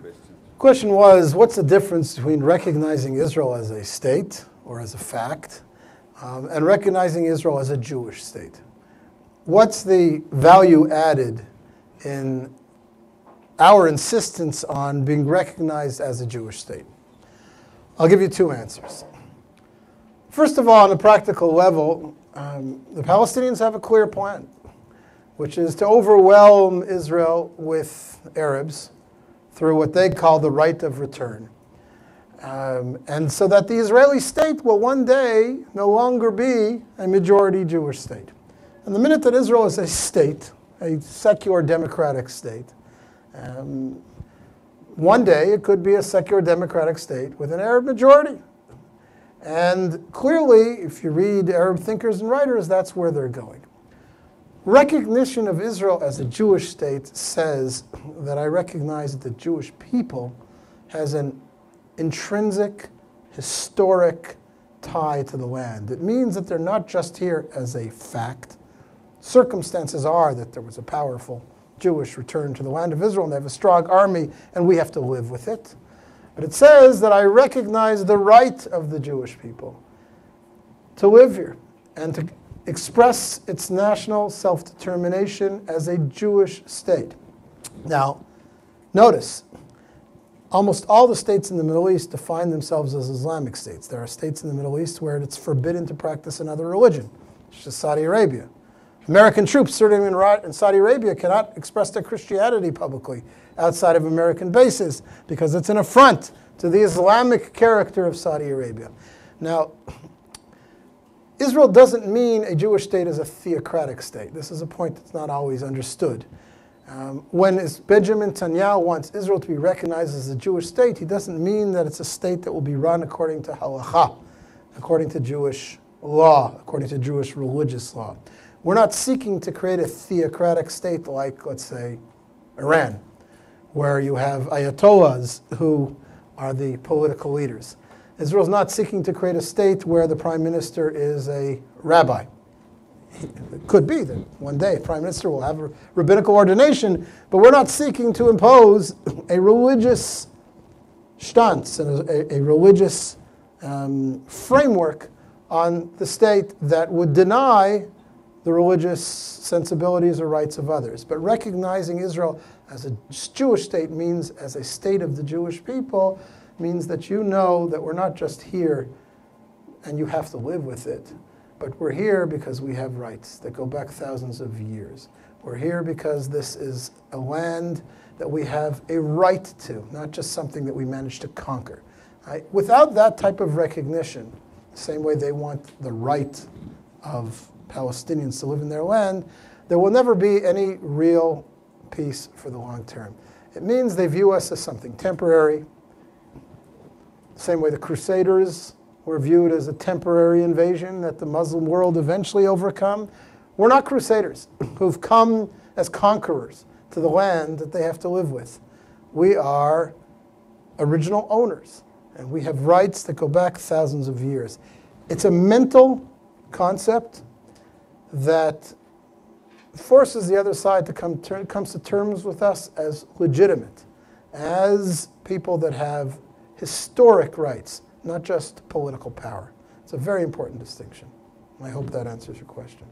question. Question was, what's the difference between recognizing Israel as a state or as a fact um, and recognizing Israel as a Jewish state? What's the value added in our insistence on being recognized as a Jewish state? I'll give you two answers. First of all, on a practical level, um, the Palestinians have a clear plan, which is to overwhelm Israel with Arabs through what they call the right of return. Um, and so that the Israeli state will one day no longer be a majority Jewish state. And the minute that Israel is a state, a secular democratic state, um, one day it could be a secular democratic state with an Arab majority. And clearly, if you read Arab thinkers and writers, that's where they're going. Recognition of Israel as a Jewish state says that I recognize that the Jewish people has an intrinsic, historic tie to the land. It means that they're not just here as a fact. Circumstances are that there was a powerful Jewish return to the land of Israel and they have a strong army and we have to live with it. But it says that I recognize the right of the Jewish people to live here and to express its national self determination as a Jewish state. Now, notice, almost all the states in the Middle East define themselves as Islamic states. There are states in the Middle East where it's forbidden to practice another religion, such as Saudi Arabia. American troops serving in Saudi Arabia cannot express their Christianity publicly outside of American bases because it's an affront to the Islamic character of Saudi Arabia. Now, Israel doesn't mean a Jewish state is a theocratic state. This is a point that's not always understood. Um, when Benjamin Netanyahu wants Israel to be recognized as a Jewish state, he doesn't mean that it's a state that will be run according to halacha, according to Jewish law, according to Jewish religious law. We're not seeking to create a theocratic state like, let's say, Iran, where you have ayatollahs who are the political leaders. Israel is not seeking to create a state where the prime minister is a rabbi. It could be that one day prime minister will have a rabbinical ordination, but we're not seeking to impose a religious stance and a, a religious um, framework on the state that would deny the religious sensibilities or rights of others. But recognizing Israel as a Jewish state means as a state of the Jewish people means that you know that we're not just here and you have to live with it, but we're here because we have rights that go back thousands of years. We're here because this is a land that we have a right to, not just something that we managed to conquer. Right? Without that type of recognition, the same way they want the right of Palestinians to live in their land, there will never be any real peace for the long term. It means they view us as something temporary. Same way the Crusaders were viewed as a temporary invasion that the Muslim world eventually overcome. We're not Crusaders who've come as conquerors to the land that they have to live with. We are original owners, and we have rights that go back thousands of years. It's a mental concept that forces the other side to come ter- comes to terms with us as legitimate, as people that have historic rights, not just political power. It's a very important distinction. I hope that answers your question.